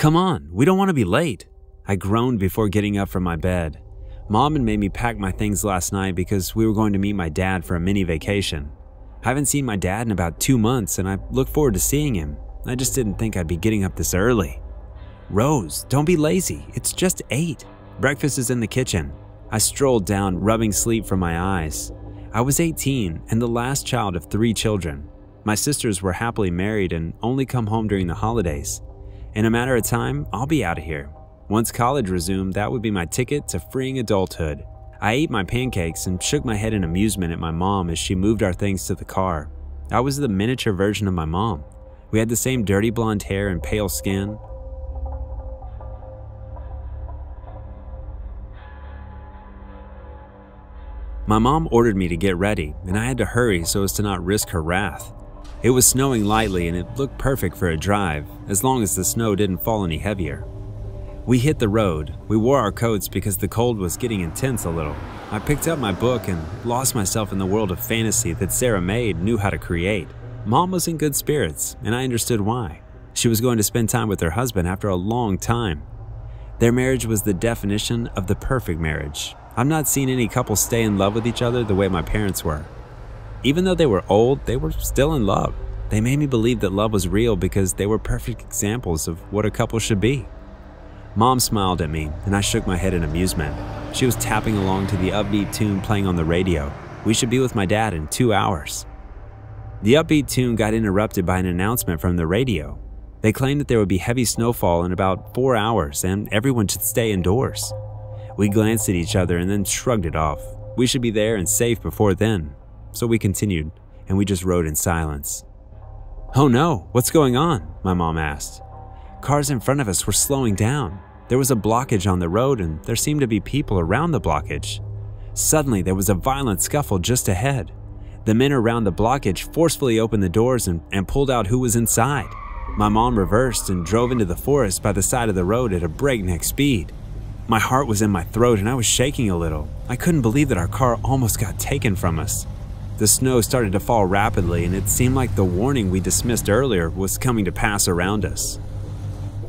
Come on, we don't want to be late. I groaned before getting up from my bed. Mom had made me pack my things last night because we were going to meet my dad for a mini vacation. I haven't seen my dad in about two months and I look forward to seeing him. I just didn't think I'd be getting up this early. Rose, don't be lazy. It's just 8. Breakfast is in the kitchen. I strolled down, rubbing sleep from my eyes. I was 18 and the last child of three children. My sisters were happily married and only come home during the holidays. In a matter of time, I'll be out of here. Once college resumed, that would be my ticket to freeing adulthood. I ate my pancakes and shook my head in amusement at my mom as she moved our things to the car. I was the miniature version of my mom. We had the same dirty blonde hair and pale skin, My mom ordered me to get ready, and I had to hurry so as to not risk her wrath. It was snowing lightly and it looked perfect for a drive, as long as the snow didn't fall any heavier. We hit the road. We wore our coats because the cold was getting intense a little. I picked up my book and lost myself in the world of fantasy that Sarah Maid knew how to create. Mom was in good spirits, and I understood why. She was going to spend time with her husband after a long time. Their marriage was the definition of the perfect marriage, I've not seen any couple stay in love with each other the way my parents were. Even though they were old, they were still in love. They made me believe that love was real because they were perfect examples of what a couple should be. Mom smiled at me, and I shook my head in amusement. She was tapping along to the upbeat tune playing on the radio. We should be with my dad in two hours. The upbeat tune got interrupted by an announcement from the radio. They claimed that there would be heavy snowfall in about four hours and everyone should stay indoors. We glanced at each other and then shrugged it off. We should be there and safe before then. So we continued, and we just rode in silence. Oh no, what's going on? My mom asked. Cars in front of us were slowing down. There was a blockage on the road, and there seemed to be people around the blockage. Suddenly, there was a violent scuffle just ahead. The men around the blockage forcefully opened the doors and, and pulled out who was inside. My mom reversed and drove into the forest by the side of the road at a breakneck speed. My heart was in my throat and I was shaking a little. I couldn't believe that our car almost got taken from us. The snow started to fall rapidly and it seemed like the warning we dismissed earlier was coming to pass around us.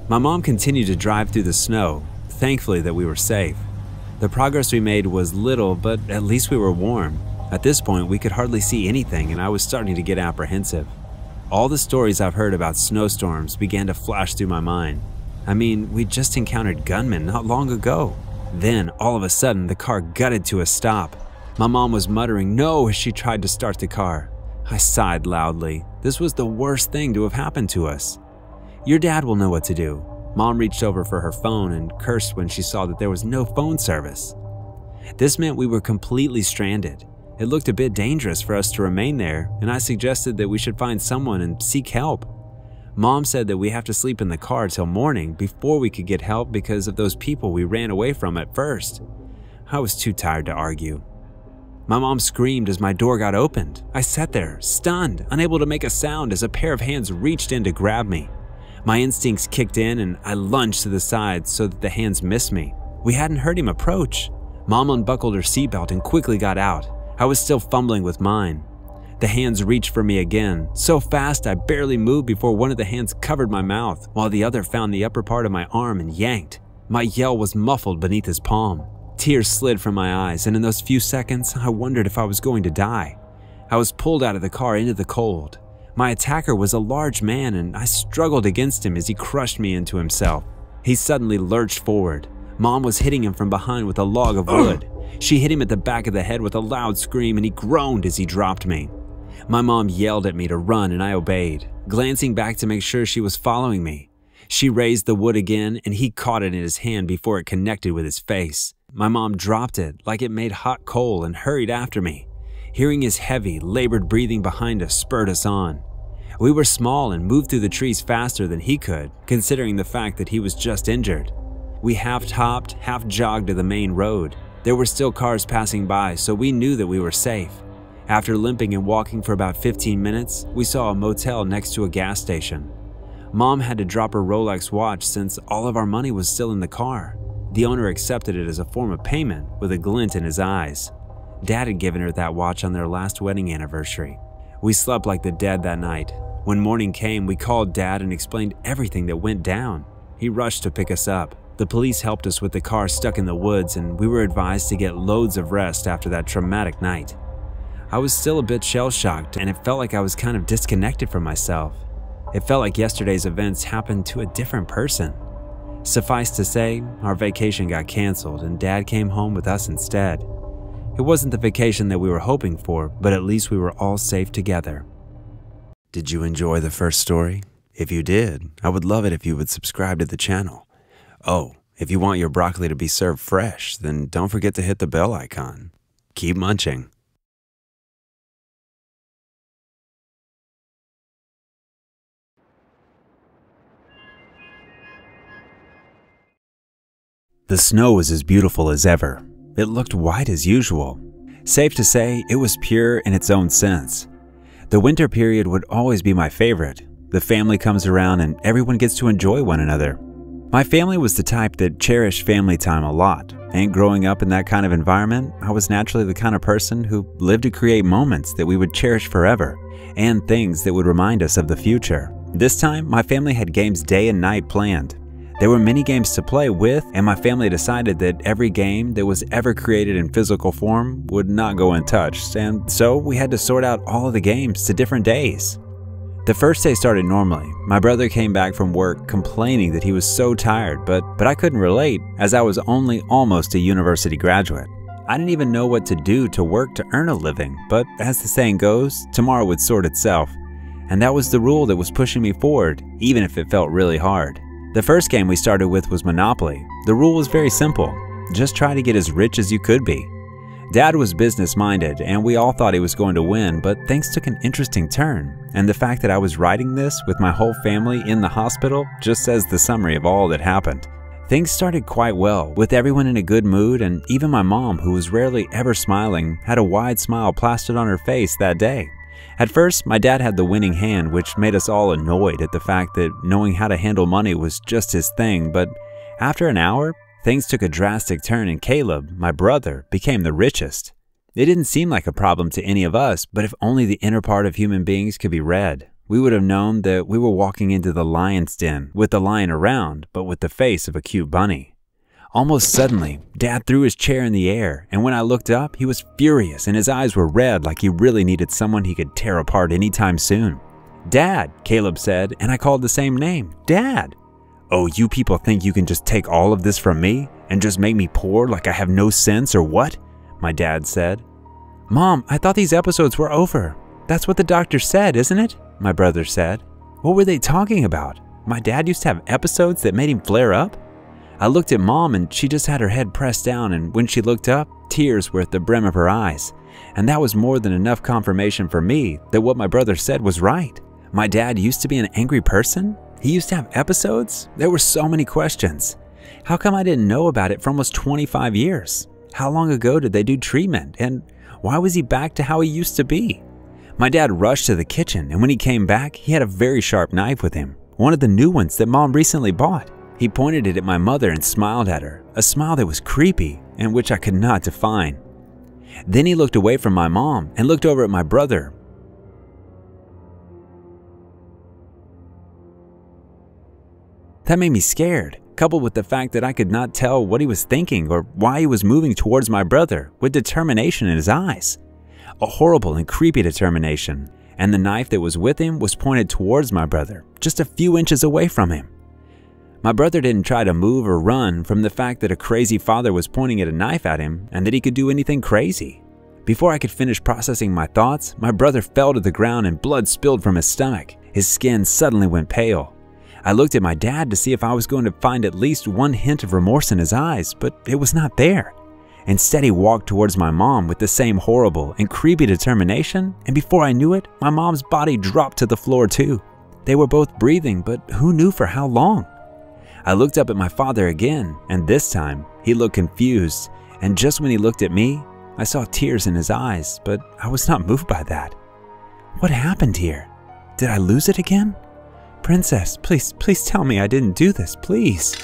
My mom continued to drive through the snow, thankfully that we were safe. The progress we made was little, but at least we were warm. At this point, we could hardly see anything and I was starting to get apprehensive. All the stories I've heard about snowstorms began to flash through my mind. I mean, we just encountered gunmen not long ago. Then, all of a sudden, the car gutted to a stop. My mom was muttering no as she tried to start the car. I sighed loudly. This was the worst thing to have happened to us. Your dad will know what to do. Mom reached over for her phone and cursed when she saw that there was no phone service. This meant we were completely stranded. It looked a bit dangerous for us to remain there, and I suggested that we should find someone and seek help. Mom said that we have to sleep in the car till morning before we could get help because of those people we ran away from at first. I was too tired to argue. My mom screamed as my door got opened. I sat there, stunned, unable to make a sound as a pair of hands reached in to grab me. My instincts kicked in and I lunged to the side so that the hands missed me. We hadn't heard him approach. Mom unbuckled her seatbelt and quickly got out. I was still fumbling with mine. The hands reached for me again, so fast I barely moved before one of the hands covered my mouth, while the other found the upper part of my arm and yanked. My yell was muffled beneath his palm. Tears slid from my eyes, and in those few seconds, I wondered if I was going to die. I was pulled out of the car into the cold. My attacker was a large man, and I struggled against him as he crushed me into himself. He suddenly lurched forward. Mom was hitting him from behind with a log of wood. She hit him at the back of the head with a loud scream, and he groaned as he dropped me. My mom yelled at me to run and I obeyed, glancing back to make sure she was following me. She raised the wood again and he caught it in his hand before it connected with his face. My mom dropped it like it made hot coal and hurried after me. Hearing his heavy, labored breathing behind us spurred us on. We were small and moved through the trees faster than he could, considering the fact that he was just injured. We half hopped, half jogged to the main road. There were still cars passing by, so we knew that we were safe. After limping and walking for about 15 minutes, we saw a motel next to a gas station. Mom had to drop her Rolex watch since all of our money was still in the car. The owner accepted it as a form of payment with a glint in his eyes. Dad had given her that watch on their last wedding anniversary. We slept like the dead that night. When morning came, we called Dad and explained everything that went down. He rushed to pick us up. The police helped us with the car stuck in the woods, and we were advised to get loads of rest after that traumatic night. I was still a bit shell shocked, and it felt like I was kind of disconnected from myself. It felt like yesterday's events happened to a different person. Suffice to say, our vacation got canceled, and Dad came home with us instead. It wasn't the vacation that we were hoping for, but at least we were all safe together. Did you enjoy the first story? If you did, I would love it if you would subscribe to the channel. Oh, if you want your broccoli to be served fresh, then don't forget to hit the bell icon. Keep munching. The snow was as beautiful as ever. It looked white as usual. Safe to say, it was pure in its own sense. The winter period would always be my favorite. The family comes around and everyone gets to enjoy one another. My family was the type that cherished family time a lot, and growing up in that kind of environment, I was naturally the kind of person who lived to create moments that we would cherish forever and things that would remind us of the future. This time, my family had games day and night planned. There were many games to play with, and my family decided that every game that was ever created in physical form would not go untouched, and so we had to sort out all of the games to different days. The first day started normally. My brother came back from work complaining that he was so tired, but, but I couldn't relate as I was only almost a university graduate. I didn't even know what to do to work to earn a living, but as the saying goes, tomorrow would sort itself. And that was the rule that was pushing me forward, even if it felt really hard. The first game we started with was Monopoly. The rule was very simple just try to get as rich as you could be. Dad was business minded, and we all thought he was going to win, but things took an interesting turn. And the fact that I was writing this with my whole family in the hospital just says the summary of all that happened. Things started quite well, with everyone in a good mood, and even my mom, who was rarely ever smiling, had a wide smile plastered on her face that day. At first, my dad had the winning hand, which made us all annoyed at the fact that knowing how to handle money was just his thing, but after an hour, Things took a drastic turn and Caleb, my brother, became the richest. It didn't seem like a problem to any of us, but if only the inner part of human beings could be read, we would have known that we were walking into the lion's den with the lion around, but with the face of a cute bunny. Almost suddenly, Dad threw his chair in the air, and when I looked up, he was furious and his eyes were red like he really needed someone he could tear apart anytime soon. Dad, Caleb said, and I called the same name, Dad. Oh, you people think you can just take all of this from me and just make me poor like I have no sense or what? My dad said. Mom, I thought these episodes were over. That's what the doctor said, isn't it? My brother said. What were they talking about? My dad used to have episodes that made him flare up? I looked at mom and she just had her head pressed down, and when she looked up, tears were at the brim of her eyes. And that was more than enough confirmation for me that what my brother said was right. My dad used to be an angry person, he used to have episodes? There were so many questions. How come I didn't know about it for almost 25 years? How long ago did they do treatment? And why was he back to how he used to be? My dad rushed to the kitchen, and when he came back, he had a very sharp knife with him, one of the new ones that mom recently bought. He pointed it at my mother and smiled at her, a smile that was creepy and which I could not define. Then he looked away from my mom and looked over at my brother, That made me scared, coupled with the fact that I could not tell what he was thinking or why he was moving towards my brother with determination in his eyes. A horrible and creepy determination, and the knife that was with him was pointed towards my brother, just a few inches away from him. My brother didn't try to move or run from the fact that a crazy father was pointing at a knife at him and that he could do anything crazy. Before I could finish processing my thoughts, my brother fell to the ground and blood spilled from his stomach. His skin suddenly went pale. I looked at my dad to see if I was going to find at least one hint of remorse in his eyes, but it was not there. Instead, he walked towards my mom with the same horrible and creepy determination, and before I knew it, my mom's body dropped to the floor too. They were both breathing, but who knew for how long? I looked up at my father again, and this time he looked confused, and just when he looked at me, I saw tears in his eyes, but I was not moved by that. What happened here? Did I lose it again? Princess, please, please tell me I didn't do this, please,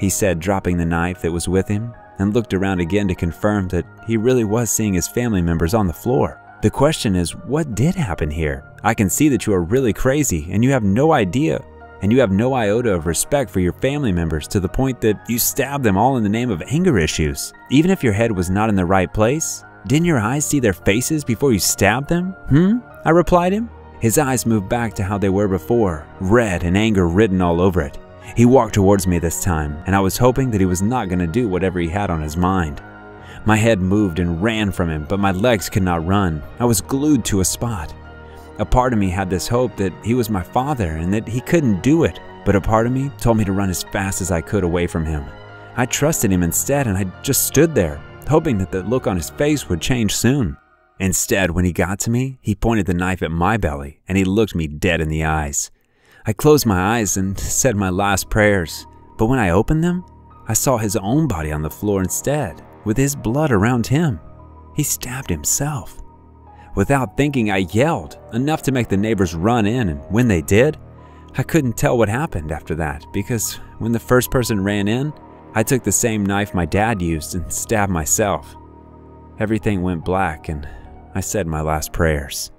he said, dropping the knife that was with him, and looked around again to confirm that he really was seeing his family members on the floor. The question is, what did happen here? I can see that you are really crazy and you have no idea. And you have no iota of respect for your family members to the point that you stab them all in the name of anger issues. Even if your head was not in the right place, didn't your eyes see their faces before you stabbed them? Hmm? I replied him. His eyes moved back to how they were before, red and anger written all over it. He walked towards me this time, and I was hoping that he was not going to do whatever he had on his mind. My head moved and ran from him, but my legs could not run. I was glued to a spot. A part of me had this hope that he was my father and that he couldn't do it, but a part of me told me to run as fast as I could away from him. I trusted him instead and I just stood there, hoping that the look on his face would change soon. Instead, when he got to me, he pointed the knife at my belly and he looked me dead in the eyes. I closed my eyes and said my last prayers, but when I opened them, I saw his own body on the floor instead, with his blood around him. He stabbed himself. Without thinking, I yelled, enough to make the neighbors run in, and when they did, I couldn't tell what happened after that because when the first person ran in, I took the same knife my dad used and stabbed myself. Everything went black, and I said my last prayers.